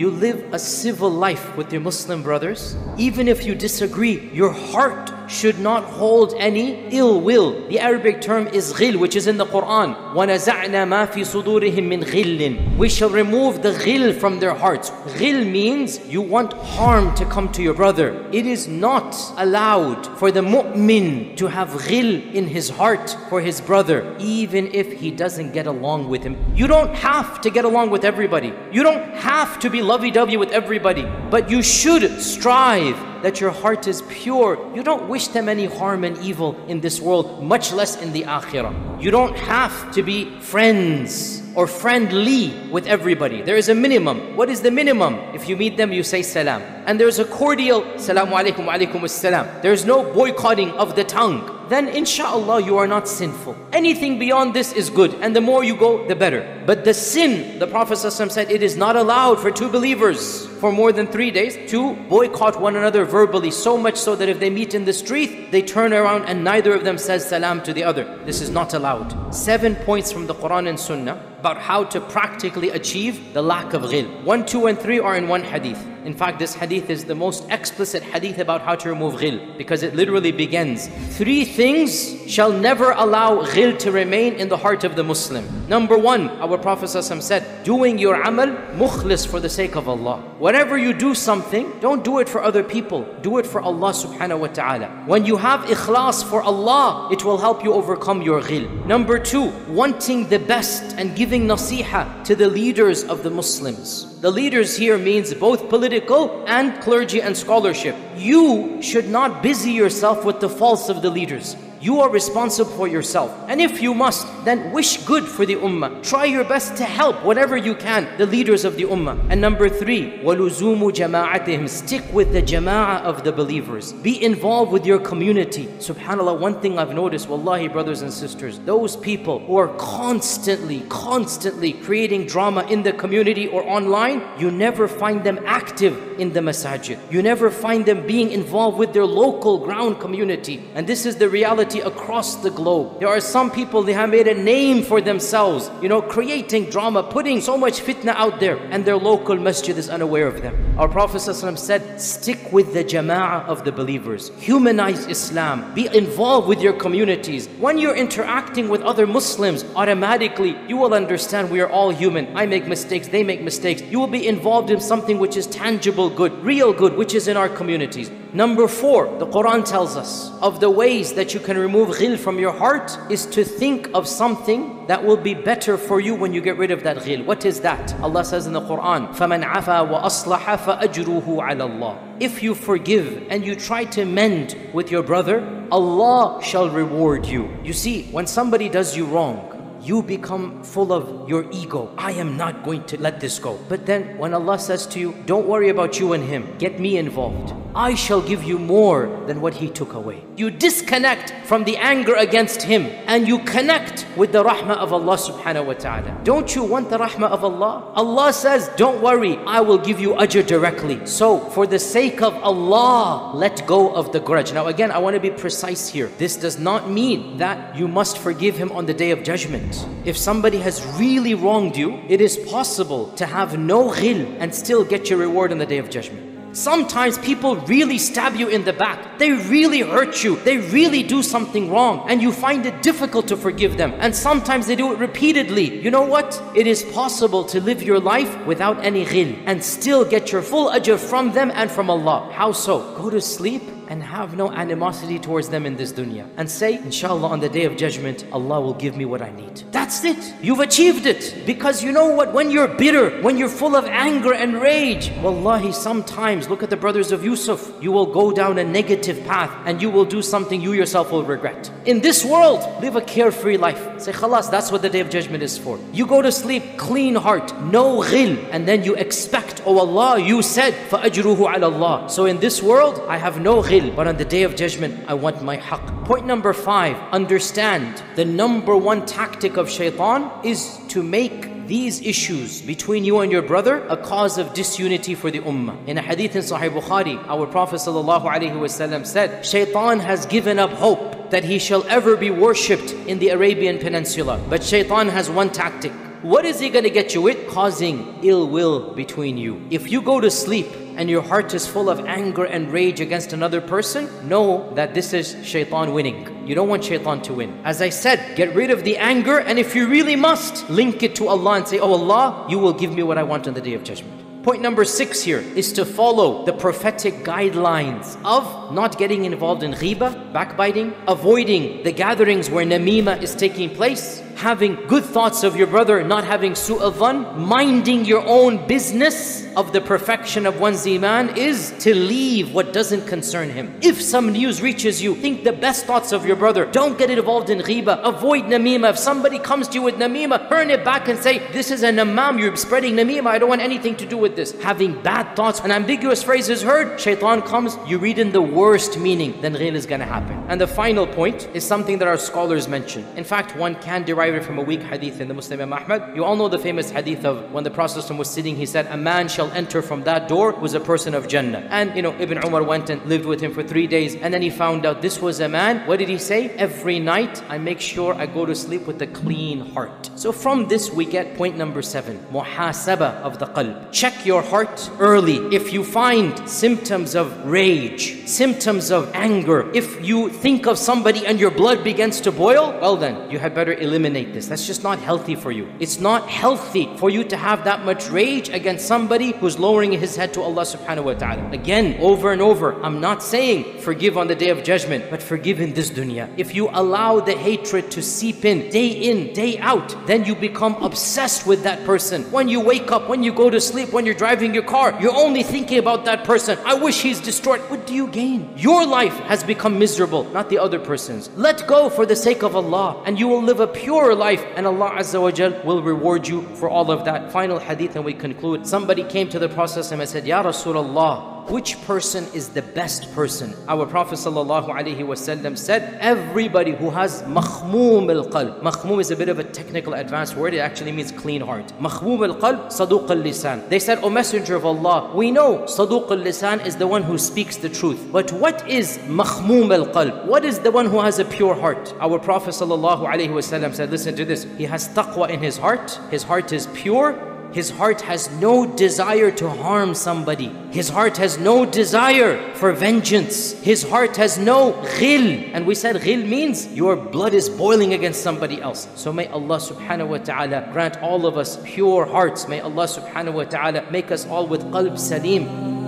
you live a civil life with your Muslim brothers. Even if you disagree, your heart should not hold any ill will. The Arabic term is ghil, which is in the Quran. وَنَزَعْنَا مَا فِي صُدُورِهِم مِّن غِلٍّ We shall remove the ghil from their hearts. Ghil means you want harm to come to your brother. It is not allowed for the mu'min to have ghil in his heart for his brother, even if he doesn't get along with him. You don't have to get along with everybody. You don't have to be lovey-dovey with everybody. But you should strive that your heart is pure. You don't wish them any harm and evil in this world, much less in the akhirah. You don't have to be friends or friendly with everybody. There is a minimum. What is the minimum? If you meet them, you say salam. And there's a cordial salamu alaikum wa alaikum salam. There's no boycotting of the tongue then inshallah you are not sinful. Anything beyond this is good, and the more you go, the better. But the sin, the Prophet said, it is not allowed for two believers for more than three days to boycott one another verbally, so much so that if they meet in the street, they turn around and neither of them says salam to the other. This is not allowed. Seven points from the Quran and Sunnah about how to practically achieve the lack of ghil. One, two, and three are in one hadith. In fact, this hadith is the most explicit hadith about how to remove ghil because it literally begins Three things shall never allow ghil to remain in the heart of the Muslim. Number one, our Prophet ﷺ said, doing your amal mukhlis for the sake of Allah. Whenever you do something, don't do it for other people, do it for Allah subhanahu wa ta'ala. When you have ikhlas for Allah, it will help you overcome your ghil. Number two, wanting the best and giving nasiha to the leaders of the Muslims. The leaders here means both political and clergy and scholarship. You should not busy yourself with the faults of the leaders You are responsible for yourself. And if you must, then wish good for the ummah. Try your best to help whatever you can the leaders of the ummah. And number three, وَلُزُومُ جَمَاعَتِهِمْ Stick with the jama'ah of the believers. Be involved with your community. Subhanallah, one thing I've noticed, wallahi brothers and sisters, those people who are constantly, constantly creating drama in the community or online, you never find them active in the masajid. You never find them being involved with their local ground community. And this is the reality across the globe. There are some people, they have made a name for themselves, you know, creating drama, putting so much fitna out there, and their local masjid is unaware of them. Our Prophet ﷺ said, stick with the jama'ah of the believers. Humanize Islam. Be involved with your communities. When you're interacting with other Muslims, automatically you will understand we are all human. I make mistakes, they make mistakes. You will be involved in something which is tangible good, real good, which is in our communities. Number four, the Quran tells us of the ways that you can remove ghil from your heart is to think of something that will be better for you when you get rid of that ghil. What is that? Allah says in the Quran, فَمَنْ عَفَى وَأَصْلَحَ فَأَجْرُهُ عَلَى اللَّهِ If you forgive and you try to mend with your brother, Allah shall reward you. You see, when somebody does you wrong, you become full of your ego. I am not going to let this go. But then when Allah says to you, don't worry about you and him, get me involved. I shall give you more than what he took away. You disconnect from the anger against him and you connect with the rahmah of Allah subhanahu wa ta'ala. Don't you want the rahmah of Allah? Allah says, don't worry, I will give you ajr directly. So for the sake of Allah, let go of the grudge. Now again, I want to be precise here. This does not mean that you must forgive him on the day of judgment. If somebody has really wronged you, it is possible to have no ghil and still get your reward on the day of judgment. Sometimes people really stab you in the back. They really hurt you. They really do something wrong and you find it difficult to forgive them. And sometimes they do it repeatedly. You know what? It is possible to live your life without any ghil and still get your full ajr from them and from Allah. How so? Go to sleep and have no animosity towards them in this dunya. And say, inshallah, on the day of judgment, Allah will give me what I need. That's it. You've achieved it. Because you know what? When you're bitter, when you're full of anger and rage, wallahi, sometimes, look at the brothers of Yusuf, you will go down a negative path and you will do something you yourself will regret. In this world, live a carefree life. Say, khalas, that's what the day of judgment is for. You go to sleep, clean heart, no ghil, and then you expect, oh Allah, you said, فَأَجْرُهُ عَلَى Allah. So in this world, I have no ghil but on the day of judgment, I want my haqq. Point number five, understand the number one tactic of shaitan is to make these issues between you and your brother a cause of disunity for the ummah. In a hadith in Sahih Bukhari, our Prophet ﷺ said, Shaitan has given up hope that he shall ever be worshipped in the Arabian Peninsula. But shaitan has one tactic. What is he going to get you with? Causing ill will between you. If you go to sleep and your heart is full of anger and rage against another person, know that this is shaitan winning. You don't want shaitan to win. As I said, get rid of the anger, and if you really must, link it to Allah and say, Oh Allah, you will give me what I want on the day of judgment. Point number six here is to follow the prophetic guidelines of not getting involved in ghiba, backbiting, avoiding the gatherings where namima is taking place, having good thoughts of your brother, not having su'avan, minding your own business of the perfection of one's iman is to leave what doesn't concern him. If some news reaches you, think the best thoughts of your brother. Don't get involved in ghiba. Avoid namima. If somebody comes to you with namima, turn it back and say, This is a namam, you're spreading namima. I don't want anything to do with this. Having bad thoughts, an ambiguous phrase is heard, shaitan comes, you read in the worst meaning, then ghil is gonna happen. And the final point is something that our scholars mention. In fact, one can derive from a weak hadith in the Musnad Imam Ahmad. You all know the famous hadith of when the Prophet was sitting, he said, A man shall enter from that door was a person of Jannah. And you know, Ibn Umar went and lived with him for three days, and then he found out this was a man. What did he say? Every night I make sure I go to sleep with a clean heart. So from this we get point number seven, muhasaba of the qalb. Check your heart early. If you find symptoms of rage, symptoms of anger, if you think of somebody and your blood begins to boil, well then, you had better eliminate this. That's just not healthy for you. It's not healthy for you to have that much rage against somebody who's lowering his head to Allah subhanahu wa ta'ala. Again, over and over, I'm not saying forgive on the day of judgment, but forgive in this dunya. If you allow the hatred to seep in day in, day out, then you become obsessed with that person. When you wake up, when you go to sleep, when you're driving your car, you're only thinking about that person. I wish he's destroyed. What do you gain? Your life has become miserable, not the other person's. Let go for the sake of Allah, and you will live a pure life and Allah Azza wa Jal will reward you for all of that. Final hadith and we conclude. Somebody came to the Prophet and said, Ya Rasulullah, which person is the best person? Our Prophet ﷺ said, everybody who has makhmoom al-qalb. Makhmoom is a bit of a technical advanced word. It actually means clean heart. Makhmoom al-qalb, saduq al-lisan. They said, O Messenger of Allah, we know saduq al-lisan is the one who speaks the truth. But what is makhmoom al-qalb? What is the one who has a pure heart? Our Prophet ﷺ said, listen to this. He has taqwa in his heart. His heart is pure his heart has no desire to harm somebody. His heart has no desire for vengeance. His heart has no ghil. And we said ghil means your blood is boiling against somebody else. So may Allah subhanahu wa ta'ala grant all of us pure hearts. May Allah subhanahu wa ta'ala make us all with qalb salim.